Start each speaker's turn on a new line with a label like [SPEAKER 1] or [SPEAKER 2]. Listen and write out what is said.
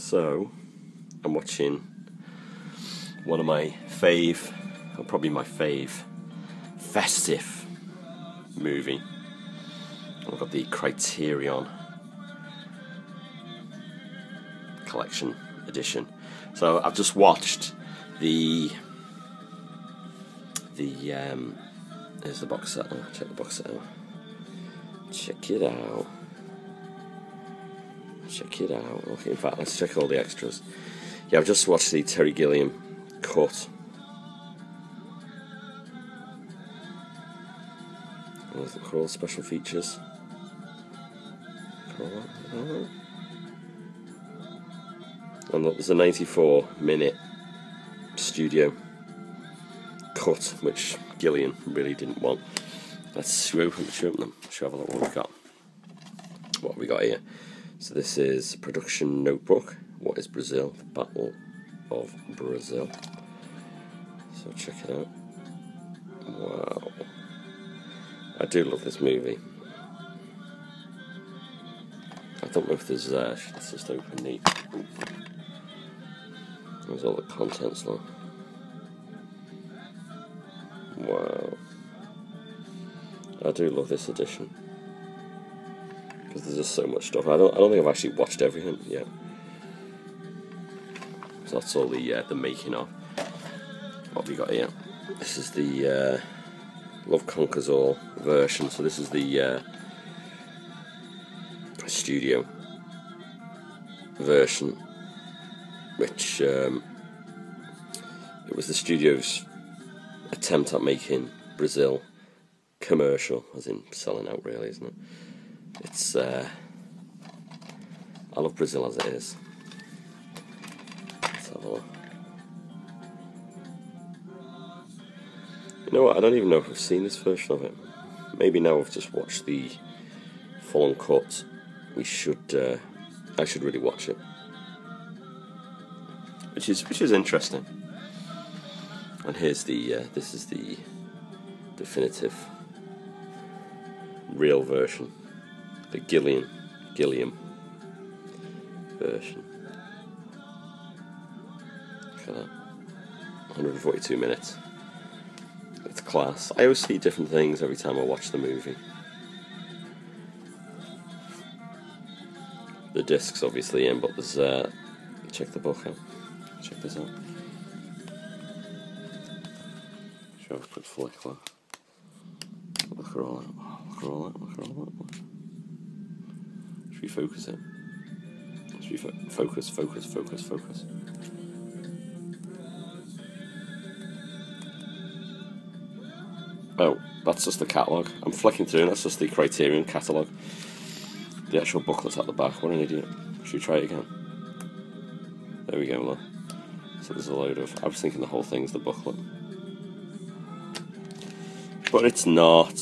[SPEAKER 1] So, I'm watching one of my fave, or probably my fave, festive movie. I've got the Criterion Collection Edition. So I've just watched the the um, there's the box set. Oh, check the box set out. Check it out. Check it out. In fact, let's check all the extras. Yeah, I've just watched the Terry Gilliam cut. Look all special features. And look, there's a 94 minute studio cut, which Gilliam really didn't want. Let's open them. Should we have a look what we've got. What have we got here? So this is production notebook. What is Brazil? The Battle of Brazil. So check it out. Wow. I do love this movie. I don't know if there's uh let's just open the there's all the contents like. Wow. I do love this edition. There's just so much stuff. I don't I don't think I've actually watched everything yet. So that's all the uh, the making of. What have we got here? This is the uh, Love Conquers All version. So this is the uh, studio version, which um, it was the studio's attempt at making Brazil commercial, as in selling out, really, isn't it? It's uh, I love Brazil as it is. Let's have a look. You know what? I don't even know if I've seen this version of it. Maybe now I've just watched the full on cut. We should. Uh, I should really watch it, which is which is interesting. And here's the. Uh, this is the definitive, real version, the Gilliam, Gilliam version. Look at that. 142 minutes. It's class. I always see different things every time I watch the movie. The disc's obviously in, but there's uh, check the book out. Check this out. Should have a quick flick look. Look at all that. Look at all that. Look at all that. Should we focus it? Should we fo- focus, focus, focus, focus? Oh, that's just the catalogue. I'm flicking through, and that's just the Criterion catalogue. The actual booklet's at the back. What an idiot. Should we try it again? There we go, look. So there's a load of. I was thinking the whole thing's the booklet. But it's not.